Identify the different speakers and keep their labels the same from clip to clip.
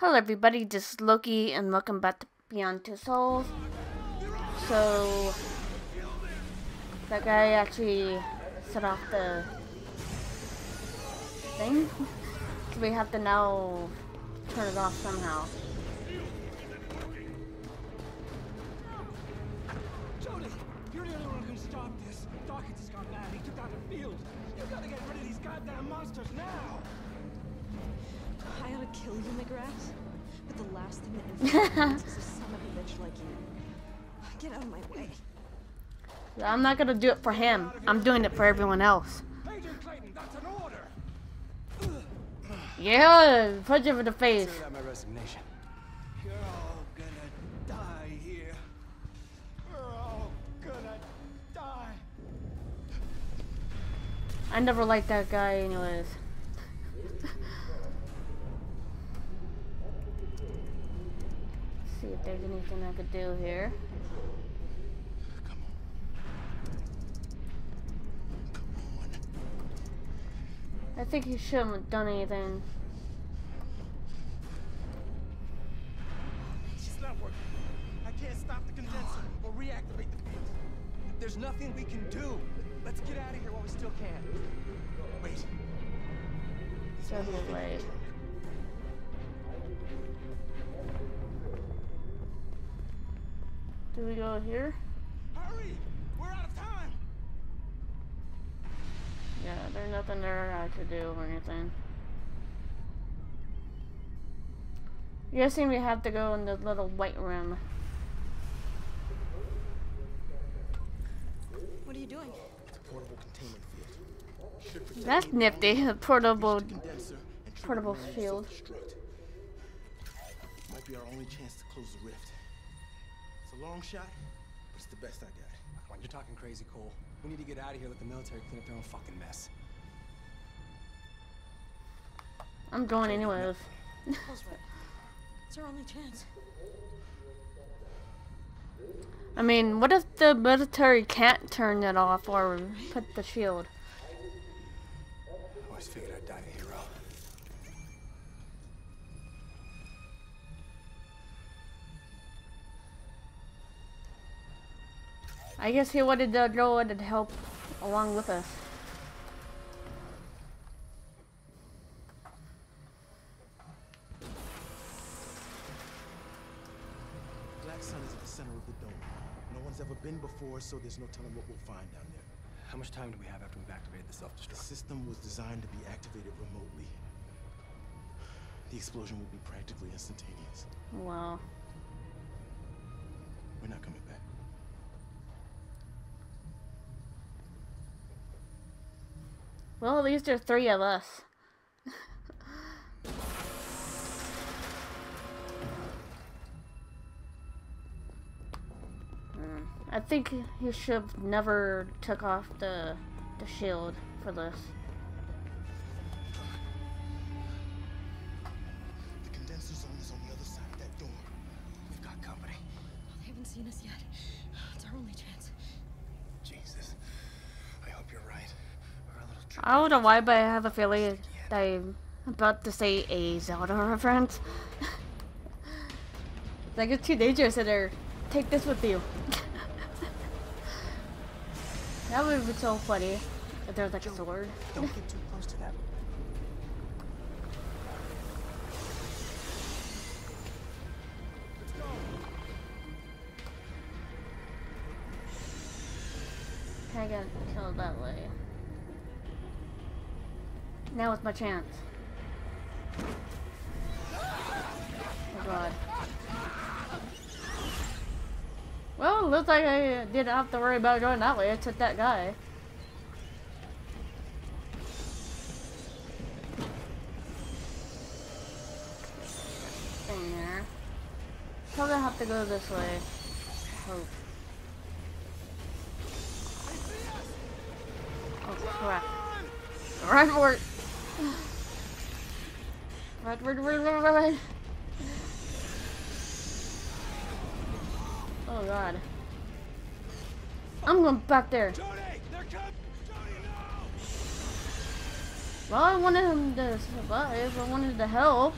Speaker 1: Hello everybody, this is Loki and welcome back to Beyond Two Souls. So, that guy actually set off the thing. So we have to now turn it off somehow.
Speaker 2: Jodie, you're the only one who can stop this. Dawkins has gone mad. He took out the field. You gotta get rid of these goddamn monsters now.
Speaker 3: I ought to kill you, McGrath. But the last thing that infuriates me is a son of a bitch like you. Get out of my way.
Speaker 1: I'm not gonna do it for him. I'm doing it for everyone else.
Speaker 2: Agent Clayton, that's an order.
Speaker 1: Yeah, punch him in the face.
Speaker 2: My resignation. You're all gonna die here. We're all gonna die.
Speaker 1: I never liked that guy anyways. See if there's anything I could do here.
Speaker 2: Come on. Come on.
Speaker 1: I think he shouldn't have done anything.
Speaker 2: It's not working. I can't stop the condenser or reactivate the field. There's nothing we can do. Let's get out of here while we still can. Wait.
Speaker 1: So he's like, do we go here?
Speaker 2: Hurry! We're out of time!
Speaker 1: Yeah, there's nothing there I could do or anything. I'm guessing we have to go in the little white room.
Speaker 3: What are you doing?
Speaker 2: It's a portable containment field.
Speaker 1: That's nifty, a portable.
Speaker 2: condenser
Speaker 1: Portable
Speaker 2: field. Might be our only chance to close the rift. It's a long shot, but it's the best I got.
Speaker 4: Come on, you're talking crazy, Cole. We need to get out of here. Let the military clean up their own fucking mess.
Speaker 1: I'm going anyways.
Speaker 3: Close right. It's our only chance.
Speaker 1: I mean, what if the military can't turn it off or put the shield?
Speaker 4: I
Speaker 1: guess he wanted to go in and help along with us.
Speaker 5: Black Sun is at the center of the dome. No one's ever been before, so there's no telling what we'll find down there.
Speaker 4: How much time do we have after we've activated the
Speaker 5: The
Speaker 4: self-destruct?
Speaker 5: The system was designed to be activated remotely. The explosion will be practically instantaneous.
Speaker 1: Wow.
Speaker 5: We're not coming back.
Speaker 1: Well, at least there's three of us. Hmm, I think he should never took off the the shield for this.
Speaker 4: I
Speaker 1: don't know why, but I have a feeling that I'm about to say a Zelda reference. like it's too dangerous in there. Take this with you. that would be so funny if there's like a sword.
Speaker 4: Don't get too close to that.
Speaker 1: Now is my chance. Oh god. Well, looks like I didn't have to worry about going that way. I took that guy. Thing there. Probably have to go this way. Hope. Oh crap. Run! Run, run, run, run, run! Oh god. I'm going back there. Well, I wanted him to survive. I wanted to help.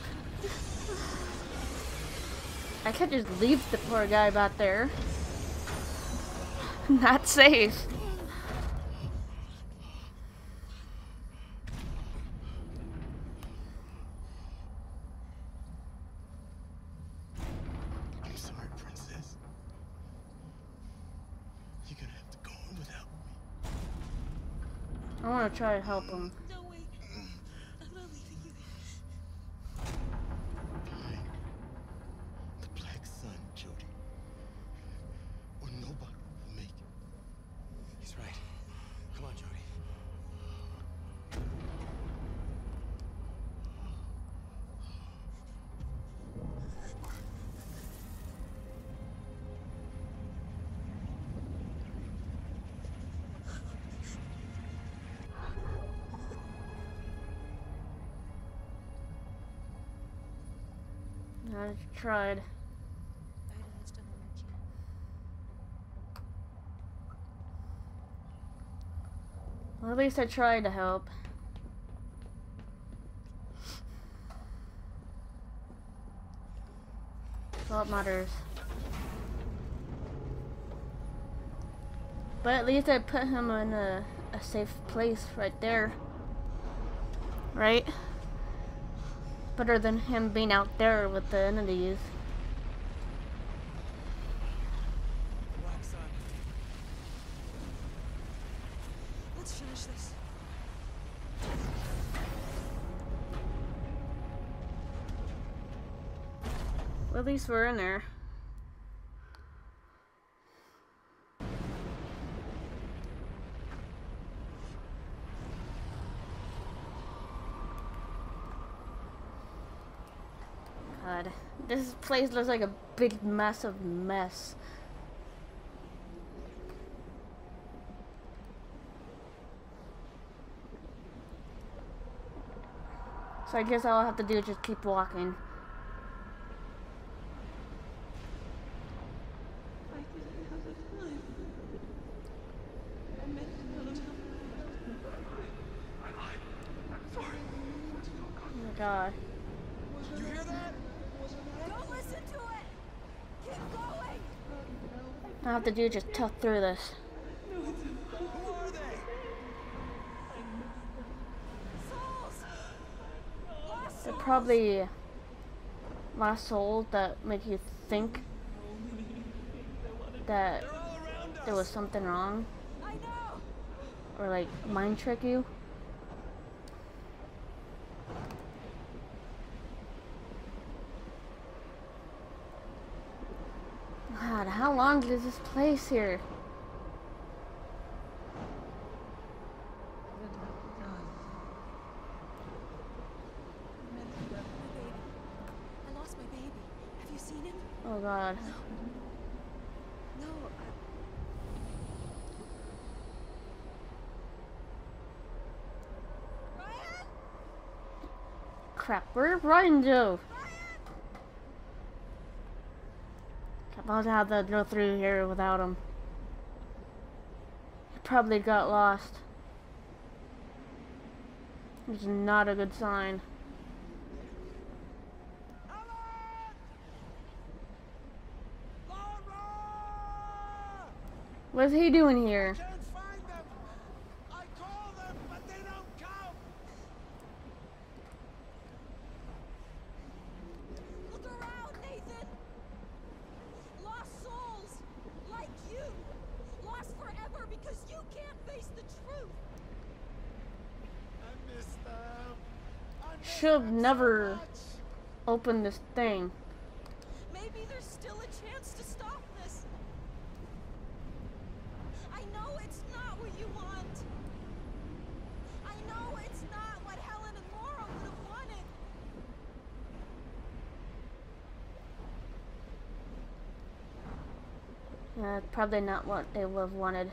Speaker 1: I could just leave the poor guy back there. Not safe.
Speaker 5: I'm sorry, Princess. You're gonna have to go on without me.
Speaker 1: I want to try to help him.
Speaker 6: No, wait. I'm not leaving you.
Speaker 5: Find the Black Sun, Jodie. Or nobody will make it.
Speaker 2: He's right. Come on, Jodie.
Speaker 1: I tried. Well, at least I tried to help. All that matters. But at least I put him in a, a safe place right there. Right? Better than him being out there with the entities.
Speaker 6: Let's finish this.
Speaker 1: Well, at least we're in there. God, this place looks like a big, massive mess. So I guess all I have to do is just keep walking. Oh my god.
Speaker 2: You hear that?
Speaker 6: Don't listen to it! Keep going!
Speaker 1: All I have to do just tough through this. They're probably lost souls that make you think that there was something wrong or like mind trick you. God, how long is this place here?
Speaker 6: My baby. I lost my Have you seen him?
Speaker 1: Oh god.
Speaker 6: No?
Speaker 1: Crap, where did Ryan go? Crap, I'll have to go through here without him. He probably got lost. Is not a good sign. What's he doing here?
Speaker 2: Can't find them. I call them, but they don't come.
Speaker 6: Look around, Nathan! Lost souls! Like you! Lost forever because you can't face the truth!
Speaker 2: I miss them. I miss
Speaker 1: Should never open this thing.
Speaker 6: Maybe there's still a chance to stop this. I know it's not what you want. I know it's not what Helen and Laura would have wanted.
Speaker 1: Yeah, probably not what they would have wanted.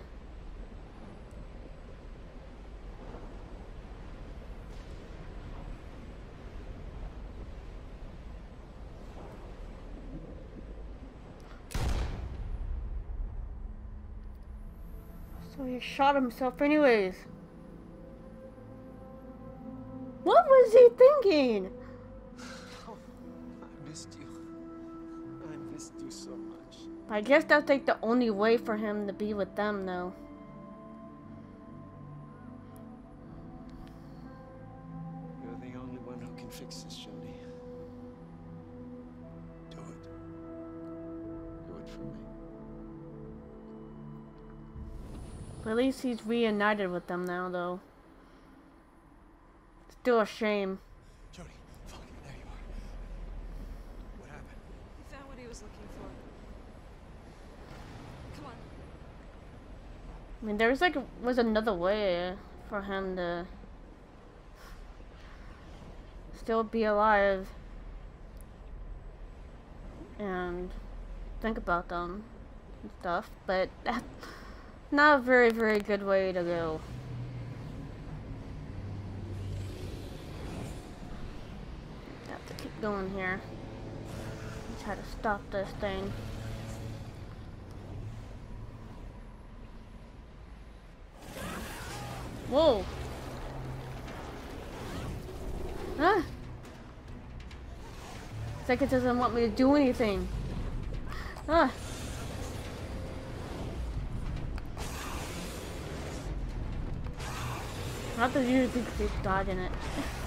Speaker 1: So he shot himself anyways. What was he thinking?
Speaker 2: I missed you. I'm guys do so much.
Speaker 1: I guess that's like the only way for him to be with them, though.
Speaker 2: You're the only one who can fix this, Jodie.
Speaker 1: At least he's reunited with them now, though. Still a shame.
Speaker 5: Jodie, fuck, there you are. What happened?
Speaker 3: He found what he was looking for. Come on.
Speaker 1: I mean, there was like was another way for him to still be alive and think about them and stuff, but that's not a very, very good way to go. Have to keep going here. Try to stop this thing. Whoa. Huh? It's like it doesn't want me to do anything. Huh. Not you think keep dodging it.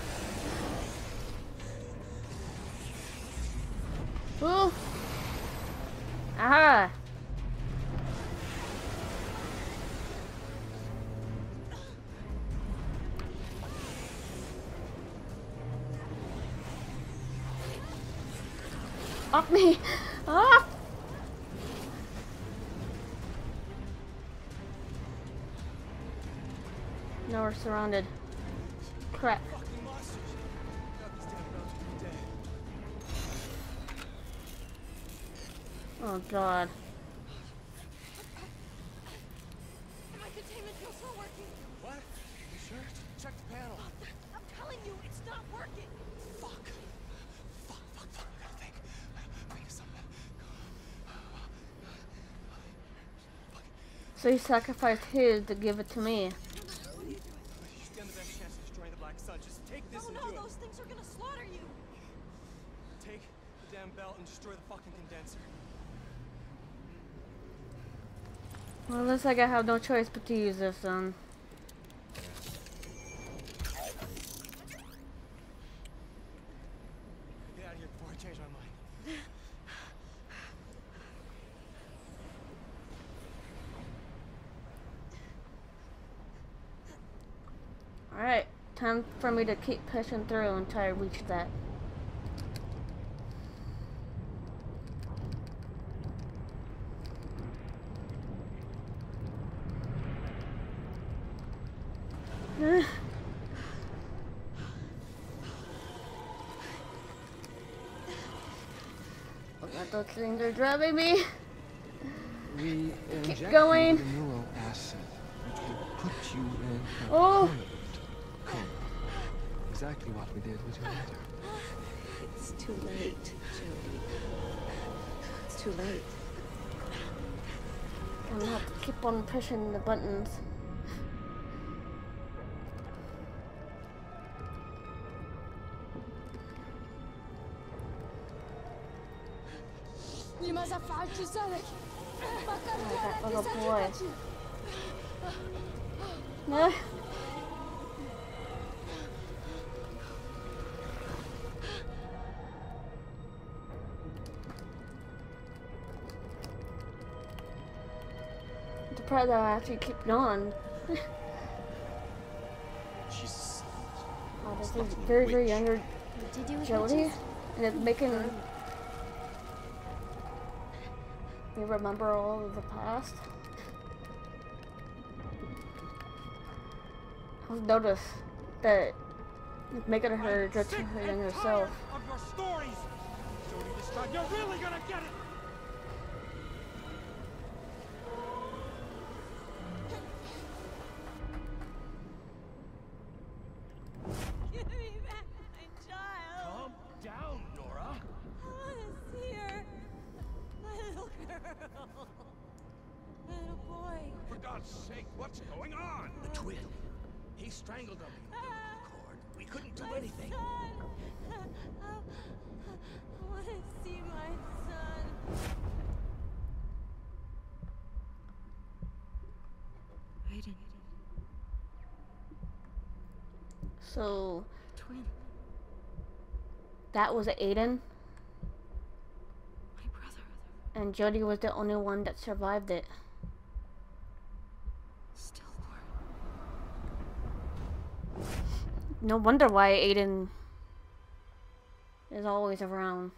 Speaker 2: Are Crap.
Speaker 1: Oh god.
Speaker 3: My containment field's not working.
Speaker 2: What? You sure? Check the panel.
Speaker 3: I'm telling you, it's not working.
Speaker 2: Fuck. Fuck, fuck, fuck. I gotta think. Think of something.
Speaker 1: So he sacrificed his to give it to me.
Speaker 2: Belt and destroy the fucking condenser.
Speaker 1: Well, looks like I have no choice but to use this then.
Speaker 2: Get out of here before I change my mind.
Speaker 1: Alright, time for me to keep pushing through until I reach that.
Speaker 6: too late.
Speaker 1: I'm gonna have to keep on pushing the buttons.
Speaker 3: لماذا فعلت ذلك؟ فكرت
Speaker 1: that
Speaker 3: أنك
Speaker 1: little Surprised I actually keep going.
Speaker 5: Jesus.
Speaker 1: Oh, this is very, very younger
Speaker 3: What you
Speaker 1: Jodie, and it's making me remember all of the past. I've noticed that it's making her go to her younger self.
Speaker 2: Of your stories! Jodie, this time you're really gonna get it!
Speaker 5: strangled ah. cord. We couldn't do
Speaker 3: my
Speaker 5: anything.
Speaker 3: Son. I want to see my son. Aiden.
Speaker 1: So,
Speaker 6: twin.
Speaker 1: That was Aiden.
Speaker 6: My brother.
Speaker 1: And Jodie was the only one that survived it. No wonder why Aiden is always around.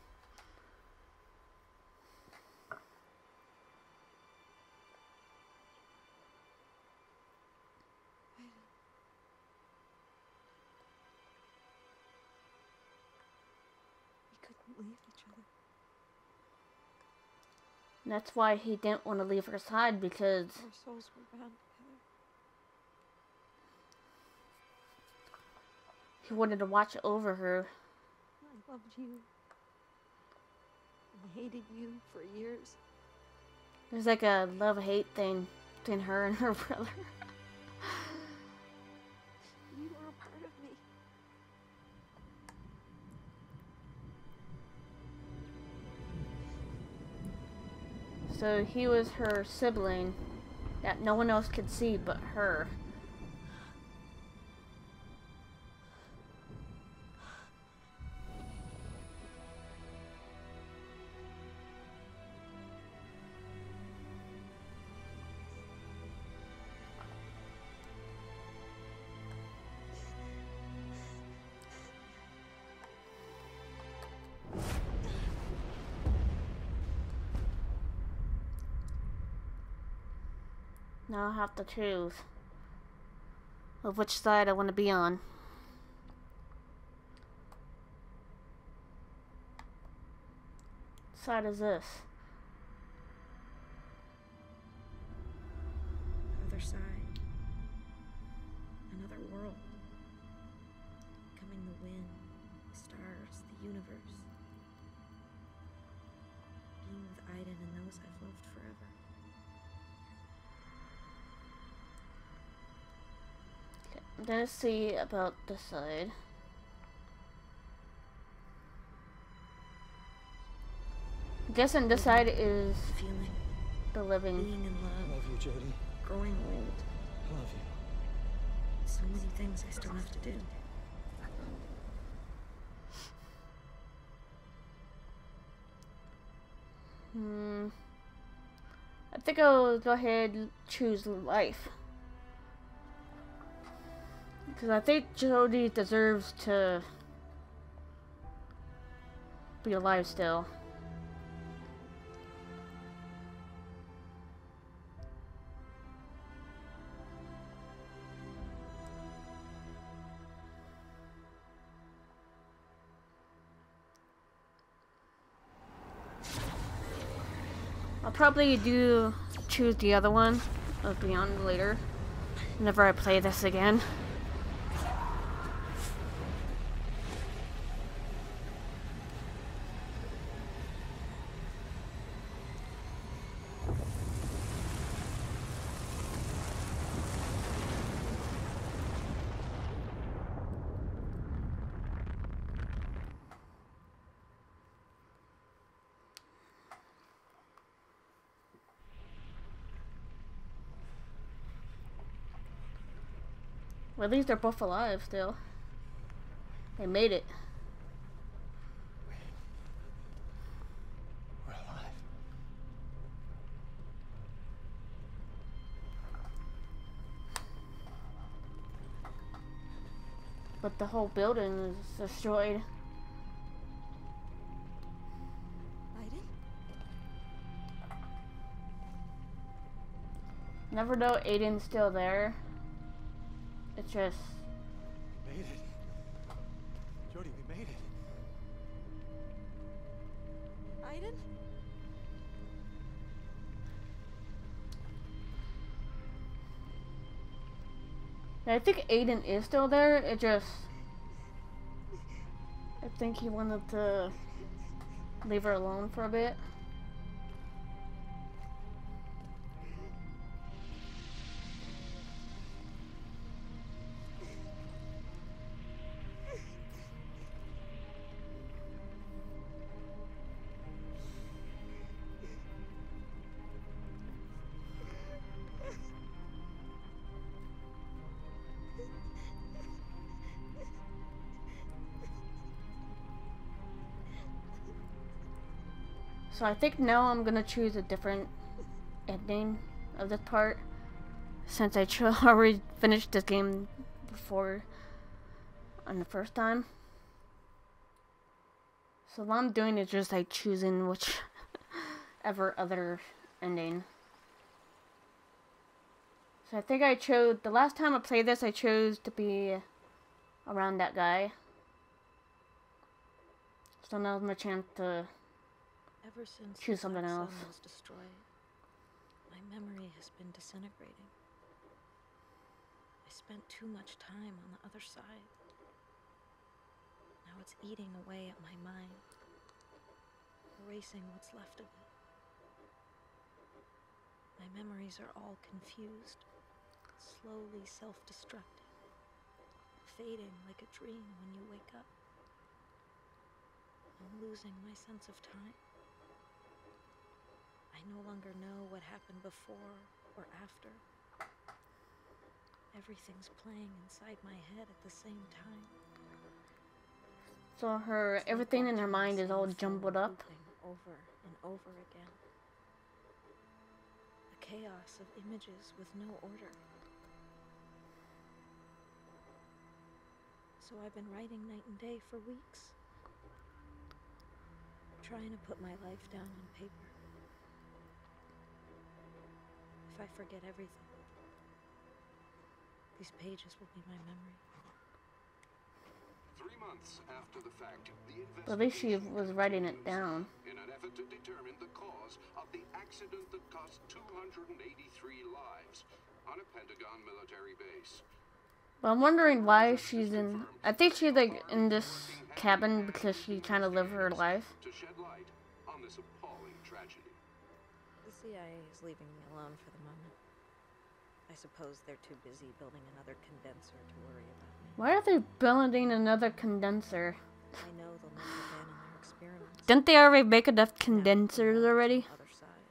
Speaker 6: We couldn't leave each other.
Speaker 1: That's why he didn't want to leave her side because
Speaker 6: Our souls were bound together.
Speaker 1: He wanted to watch over her.
Speaker 6: I loved you. I hated you for years.
Speaker 1: There's like a love hate thing between her and her brother.
Speaker 6: You were a part of me.
Speaker 1: So he was her sibling that no one else could see but her. Now I have to choose of which side I want to be on. Side is this? I'm gonna see about this side. I'm guessing this side is
Speaker 6: Feeling,
Speaker 1: the living.
Speaker 6: being in
Speaker 7: I
Speaker 6: love,
Speaker 7: love you, Jodie.
Speaker 6: growing old.
Speaker 7: I love you.
Speaker 6: So many things I still have to do.
Speaker 1: Hmm. I think I'll go ahead and choose life. Because I think Jodie deserves to be alive still. I'll probably do choose the other one of Beyond later. Whenever I play this again. Well, at least they're both alive still. They made it.
Speaker 4: We're alive.
Speaker 1: But the whole building is destroyed.
Speaker 6: Aiden?
Speaker 1: Never know Aiden's still there. It's just
Speaker 5: Made it. Jodie, we made it.
Speaker 6: Aiden?
Speaker 1: I think Aiden is still there. It just I think he wanted to leave her alone for a bit. So I think now I'm gonna choose a different ending of this part since I already finished this game before on the first time. So what I'm doing is just like choosing whichever other ending. So I think I chose the last time I played this I chose to be around that guy. So now's my chance to
Speaker 6: Ever since
Speaker 1: Choose something else.
Speaker 6: Was destroyed, my memory has been disintegrating. I spent too much time on the other side. Now it's eating away at my mind, erasing what's left of it. My memories are all confused, slowly self-destructing, fading like a dream when you wake up. I'm losing my sense of time. I no longer know what happened before or after. Everything's playing inside my head at the same time.
Speaker 1: So her
Speaker 6: It's like
Speaker 1: everything in her mind is all jumbled up.
Speaker 6: Over and over again. A chaos of images with no order. So I've been writing night and day for weeks. Trying to put my life down on paper. If I forget everything, these pages will be my memory.
Speaker 8: Three months after the fact, the
Speaker 1: But at least she was writing it down.
Speaker 8: in an effort to determine the cause of the accident that cost 283 lives on a Pentagon military base.
Speaker 1: But I'm wondering why she's in. I think she's like in this cabin because she's trying to live her life.
Speaker 8: To shed light on this appalling tragedy.
Speaker 6: The CIA is leaving me alone for the moment. I suppose they're too busy building another condenser to worry about me.
Speaker 1: Why are they building another condenser?
Speaker 6: I know they'll never abandon their experiments.
Speaker 1: Didn't they already make enough condensers already?
Speaker 6: Other side.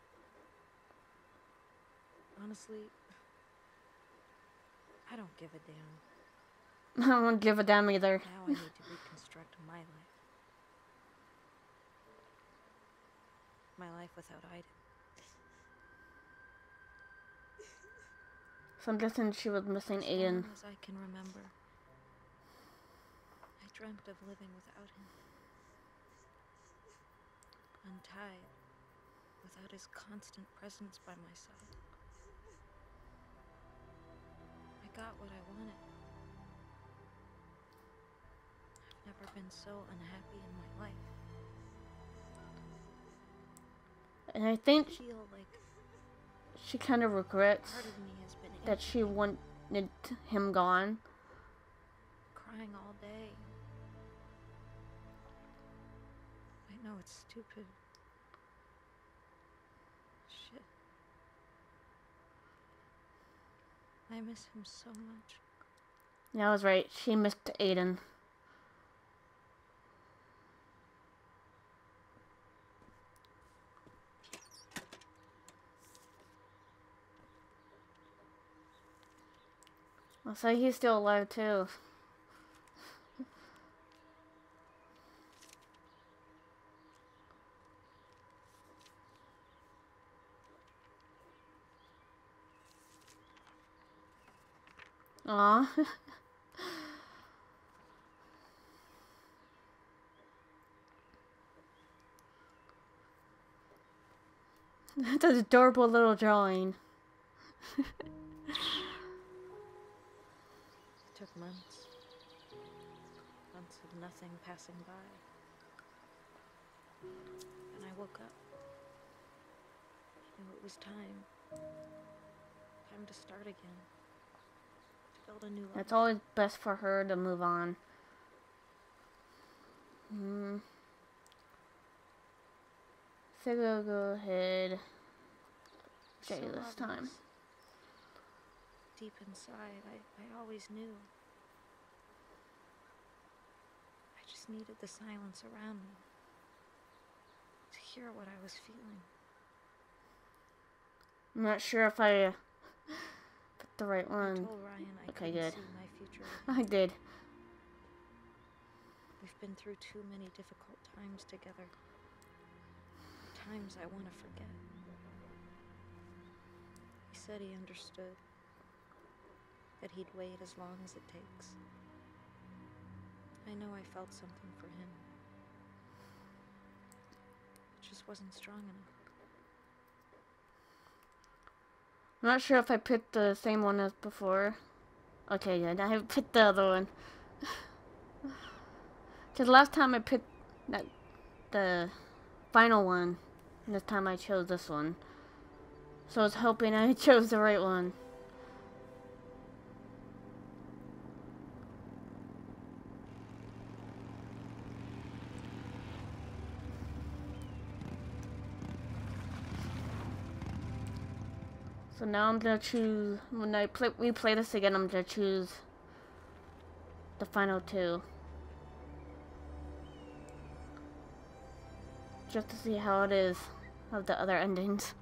Speaker 6: Honestly, I don't give a damn.
Speaker 1: I don't give a damn either.
Speaker 6: Now I need to reconstruct my life. My life without Ida.
Speaker 1: So I'm guessing she was missing
Speaker 6: As
Speaker 1: Aiden.
Speaker 6: as I can remember. I dreamt of living without him. Untied, without his constant presence by my side. I got what I wanted. I've never been so unhappy in my life.
Speaker 1: And I think
Speaker 6: feel like
Speaker 1: she kind of regrets
Speaker 6: part of me
Speaker 1: that she wanted him gone.
Speaker 6: crying all day. I know it's stupid. Shit. I miss him so much.
Speaker 1: Yeah, I was right. She missed Aiden. I'll say he's still alive too. Aw. That's an adorable little drawing.
Speaker 6: Took months. Months of nothing passing by. And I woke up. I knew it was time. Time to start again. To build a new life.
Speaker 1: It's always best for her to move on. Hmm. So go ahead.
Speaker 6: So
Speaker 1: Jay this time.
Speaker 6: Deep inside, I, I always knew. I just needed the silence around me to hear what I was feeling.
Speaker 1: I'm not sure if I uh, picked the right
Speaker 6: I
Speaker 1: one.
Speaker 6: told Ryan I
Speaker 1: okay, good.
Speaker 6: see my future.
Speaker 1: I did.
Speaker 6: We've been through too many difficult times together. times I want to forget. He said he understood. That he'd wait as long as it takes. I know I felt something for him. It just wasn't strong enough.
Speaker 1: I'm not sure if I picked the same one as before. Okay, yeah, I picked the other one. Because last time I picked that the final one, and this time I chose this one. So I was hoping I chose the right one. Now I'm gonna choose, when I play, replay this again, I'm gonna choose the final two. Just to see how it is of the other endings.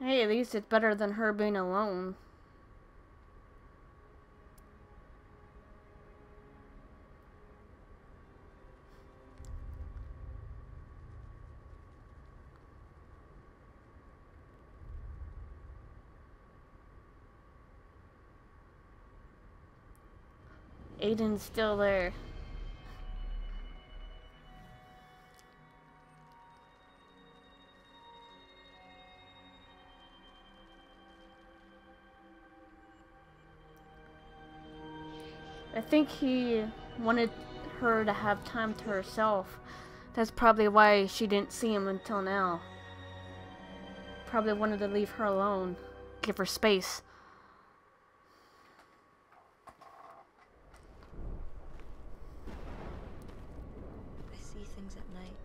Speaker 1: Hey, at least it's better than her being alone. Aiden's still there. I think he wanted her to have time to herself. That's probably why she didn't see him until now. Probably wanted to leave her alone. Give her space.
Speaker 6: I see things at night.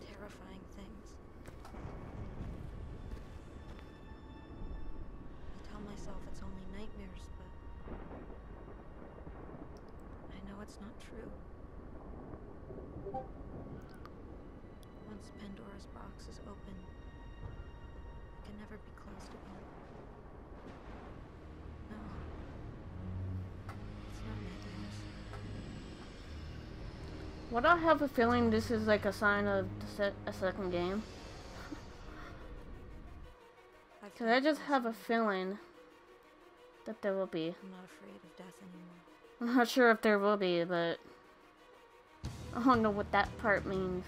Speaker 6: Terrifying things. I tell myself it's only nightmares, but I know it's not true. Once Pandora's box is open, it can never be closed again. No. It's not nightmares.
Speaker 1: What I have a feeling this is like a sign of the se a second game.
Speaker 6: I've
Speaker 1: Cause I just have a feeling that there will be.
Speaker 6: I'm not afraid of death anymore.
Speaker 1: I'm not sure if there will be, but I don't know what that part means.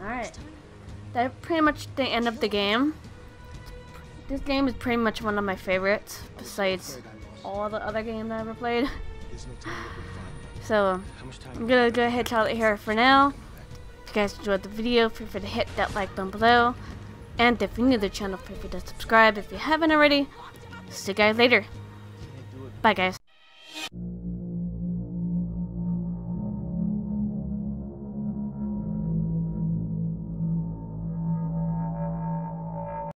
Speaker 1: Alright. That's pretty much the end of the game. This game is pretty much one of my favorites, besides all the other games I ever played.
Speaker 5: There's no time to find
Speaker 1: So,
Speaker 7: How much time?
Speaker 1: I'm gonna go ahead and call it here for now. If you guys enjoyed the video, feel free to hit that like button below. And if you're new to the channel, feel free to subscribe if you haven't already. See you guys later. Bye guys.